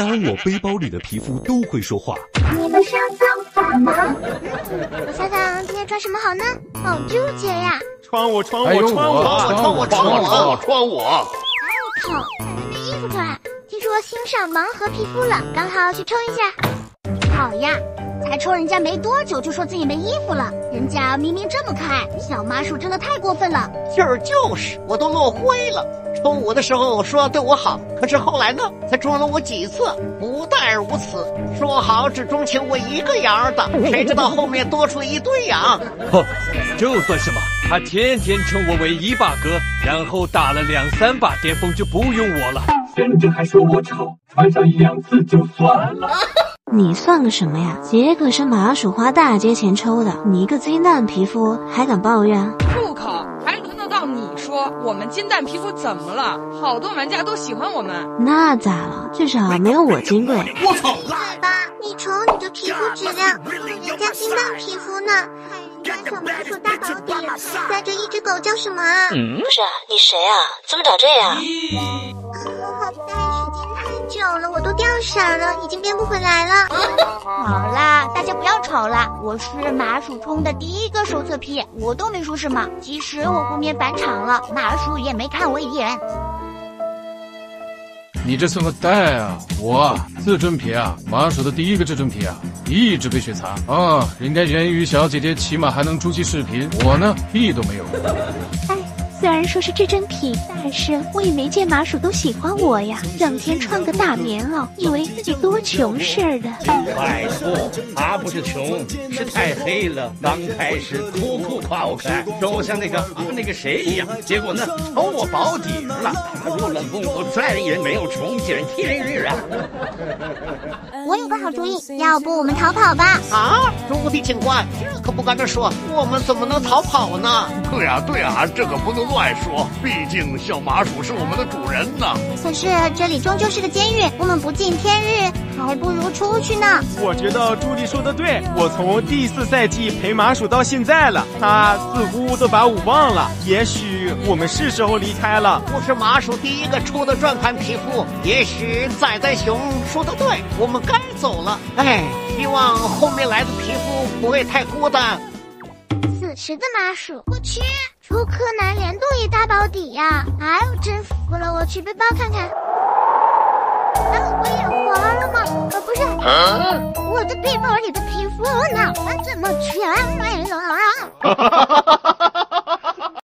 当然我背包里的皮肤都会说话。你们是要造反吗？我想想今天穿什么好呢？好纠结呀！穿我穿我穿我我穿我穿我穿我穿我！哎我靠，还没衣服穿。听说新上盲盒皮肤了，刚好去抽一下。好呀，才抽人家没多久就说自己没衣服了，人家明明这么可爱，小麻薯真的太过分了。就是就是，我都落灰了。抽我的时候说要对我好，可是后来呢，才装了我几次，不但如此，说好只钟情我一个羊的，谁知道后面多出一堆羊。哼，这算什么？他天天称我为一把哥，然后打了两三把巅峰就不用我了。甚至还说我丑，穿上一两次就算了。你算个什么呀？姐可是麻薯花大街前抽的，你一个金蛋皮肤还敢抱怨？你说我们金蛋皮肤怎么了？好多玩家都喜欢我们。那咋了？至少没有我金贵。我操！来吧，你瞅你这皮肤质量，人家金蛋皮肤呢，还人家小麻薯大宝底，带着一只狗叫什么啊？不是你谁啊？怎么长这样？我都掉色了，已经变不回来了。好啦，大家不要吵了，我是麻薯冲的第一个手册批，我都没说什么。即使我后面返场了，麻薯也没看我一眼。你这算个蛋啊！我啊，自尊皮啊，麻薯的第一个至尊皮啊，一直被雪藏啊！人家人鱼小姐姐起码还能出期视频，我呢，屁都没有。哎，虽然说是至尊皮，但是我也没见麻薯都喜欢我呀。整天穿个大棉袄，以为自己多穷似的。拜托，他不是穷，是太黑了。刚开始苦苦夸我可爱，说我像那个那个谁一样，结果呢，抽我保底了，打入冷宫，我再也没有重见天日啊！我有个好主意，要不我们逃跑吧？啊，朱迪警官，这可不敢说，我们怎么能逃跑呢？对啊，对啊，这可不能乱说，毕竟小麻薯是我们的主人呢。可是这里终究是个监狱，我们不进天日，还不如出去呢。我觉得朱莉说的对，我从第四赛季陪麻薯到现在了，他似乎都把我忘了。也许我们是时候离开了。我是麻薯第一个出的转盘皮肤，也许仔仔熊说的对，我们该走了。哎，希望后面来的皮肤不会太孤单。此时的麻薯，我去，出柯南联动也大保底呀、哎呦，真服了！我去背包看看。啊，我眼花了吗？呃，不是，我的背包里的皮肤我脑子怎么全没了啊？